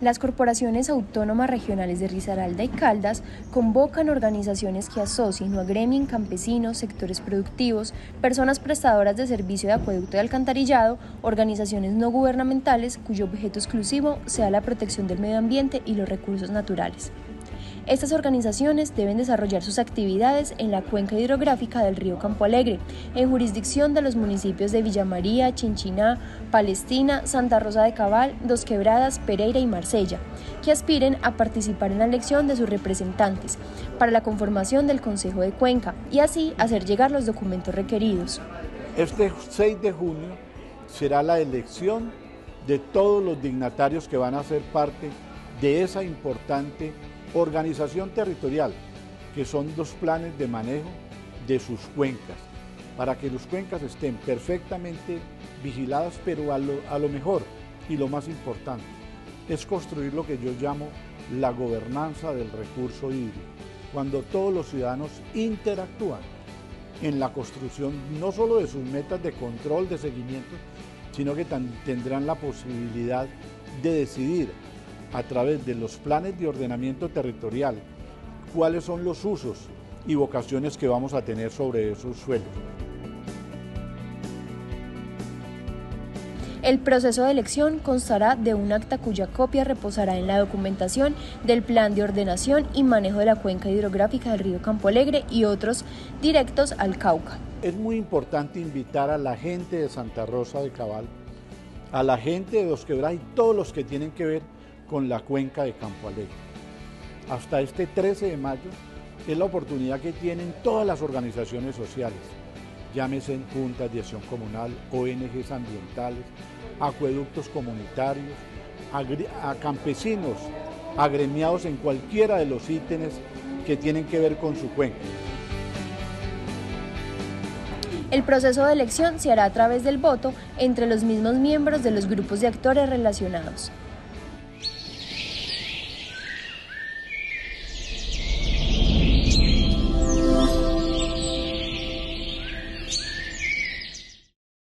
Las corporaciones autónomas regionales de Risaralda y Caldas convocan organizaciones que asocien o agremien campesinos, sectores productivos, personas prestadoras de servicio de acueducto y alcantarillado, organizaciones no gubernamentales cuyo objeto exclusivo sea la protección del medio ambiente y los recursos naturales. Estas organizaciones deben desarrollar sus actividades en la cuenca hidrográfica del río Campo Alegre, en jurisdicción de los municipios de Villa María, Chinchiná, Palestina, Santa Rosa de Cabal, Dos Quebradas, Pereira y Marsella, que aspiren a participar en la elección de sus representantes para la conformación del Consejo de Cuenca y así hacer llegar los documentos requeridos. Este 6 de junio será la elección de todos los dignatarios que van a ser parte de esa importante Organización territorial, que son dos planes de manejo de sus cuencas, para que los cuencas estén perfectamente vigiladas, pero a lo, mejor y lo más importante es construir lo que yo llamo la gobernanza del recurso hídrico, cuando todos los ciudadanos interactúan en la construcción no solo de sus metas de control, de seguimiento, sino que tendrán la posibilidad de decidir a través de los planes de ordenamiento territorial cuáles son los usos y vocaciones que vamos a tener sobre esos suelos. El proceso de elección constará de un acta cuya copia reposará en la documentación del Plan de Ordenación y Manejo de la Cuenca Hidrográfica del Río Campo Alegre y otros directos al Cauca. Es muy importante invitar a la gente de Santa Rosa de Cabal, a la gente de Quebradas y todos los que tienen que ver con la cuenca de Campo Alegre. Hasta este 13 de mayo es la oportunidad que tienen todas las organizaciones sociales, llámese en juntas de acción comunal, ONGs ambientales, acueductos comunitarios, a campesinos agremiados en cualquiera de los ítems que tienen que ver con su cuenca. El proceso de elección se hará a través del voto entre los mismos miembros de los grupos de actores relacionados.